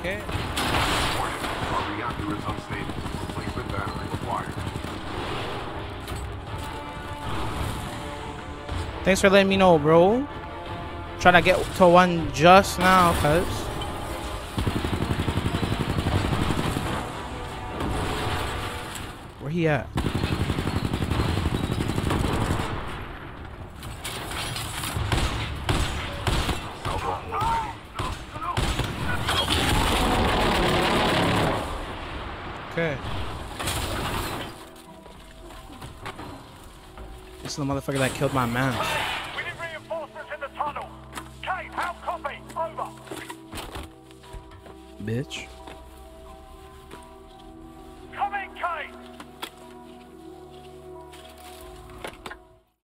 Okay. Thanks for letting me know, bro. Trying to get to one just now, cuz. Where he at? Okay. This is the motherfucker that killed my man. We need reinforcements in the tunnel. How copy? Over. Bitch.